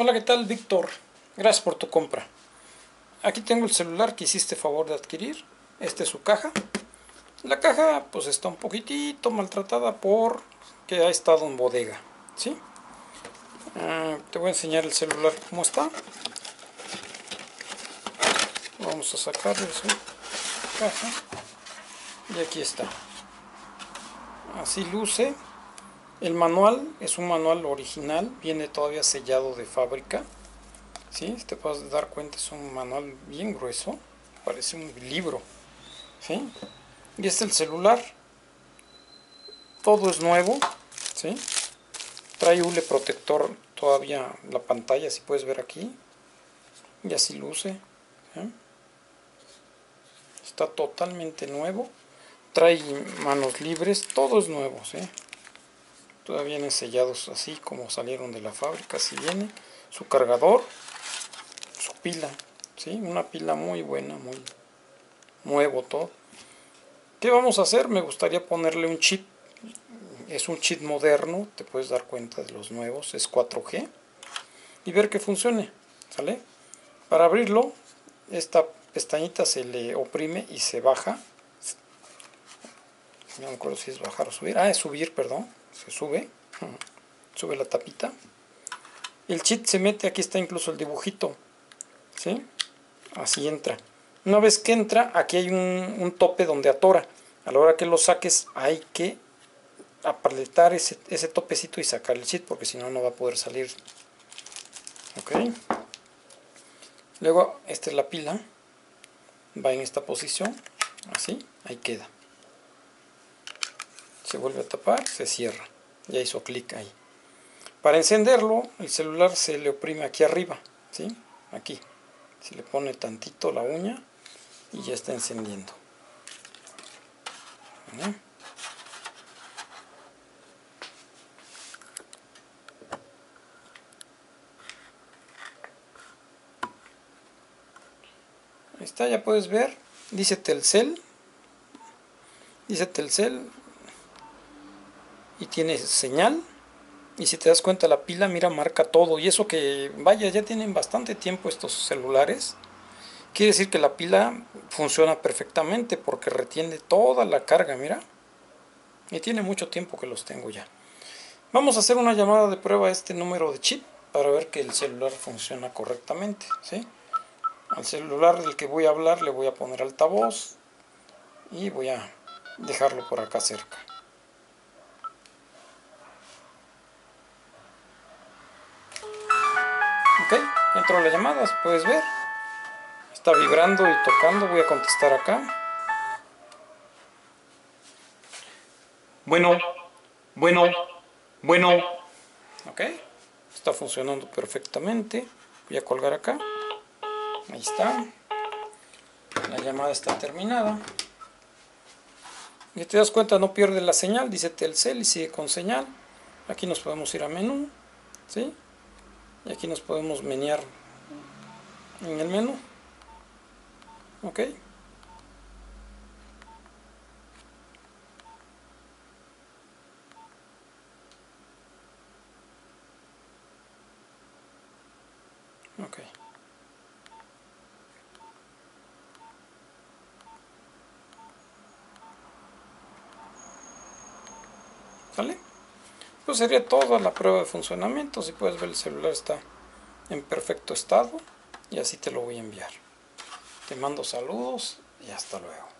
Hola, ¿qué tal, Víctor? Gracias por tu compra. Aquí tengo el celular que hiciste favor de adquirir. Esta es su caja. La caja pues está un poquitito maltratada porque ha estado en bodega. ¿sí? Ah, te voy a enseñar el celular cómo está. Vamos a sacarle su caja. Y aquí está. Así luce. El manual es un manual original, viene todavía sellado de fábrica. ¿sí? Te puedes dar cuenta, es un manual bien grueso, parece un libro. ¿sí? Y este es el celular, todo es nuevo. ¿sí? Trae hule protector todavía la pantalla, si puedes ver aquí. Y así luce. Está totalmente nuevo. Trae manos libres, todo es nuevo. ¿sí? Todavía vienen sellados así como salieron de la fábrica, así viene. Su cargador, su pila, ¿sí? Una pila muy buena, muy nuevo todo. ¿Qué vamos a hacer? Me gustaría ponerle un chip. Es un chip moderno, te puedes dar cuenta de los nuevos, es 4G. Y ver que funcione, ¿sale? Para abrirlo, esta pestañita se le oprime y se baja. No me acuerdo si es bajar o subir. Ah, es subir, perdón se sube, sube la tapita. El chip se mete, aquí está incluso el dibujito, ¿sí? Así entra. Una vez que entra, aquí hay un, tope donde atora. A la hora que lo saques hay que apretar ese, ese topecito y sacar el chip porque si no, no va a poder salir. Ok. Luego, esta es la pila. Va en esta posición. Así, ahí queda se vuelve a tapar, se cierra. Ya hizo clic ahí. Para encenderlo, el celular se le oprime aquí arriba, ¿sí? Aquí. Se le pone tantito la uña y ya está encendiendo. Ahí está, ya puedes ver. Dice Telcel. Dice Telcel y tiene señal y si te das cuenta la pila mira marca todo y eso que vaya ya tienen bastante tiempo estos celulares quiere decir que la pila funciona perfectamente porque retiene toda la carga mira y tiene mucho tiempo que los tengo ya vamos a hacer una llamada de prueba a este número de chip para ver que el celular funciona correctamente ¿sí? al celular del que voy a hablar le voy a poner altavoz y voy a dejarlo por acá cerca entró la llamada, puedes ver. Está vibrando y tocando, voy a contestar acá. Bueno, bueno, bueno. Ok, está funcionando perfectamente. Voy a colgar acá. Ahí está. La llamada está terminada. Y te das cuenta, no pierde la señal, dice Telcel y sigue con señal. Aquí nos podemos ir a menú. ¿Sí? Aquí nos podemos menear en el menú. Ok. Ok. ¿sale? Pues sería toda la prueba de funcionamiento. Si puedes ver el celular está en perfecto estado y así te lo voy a enviar. Te mando saludos y hasta luego.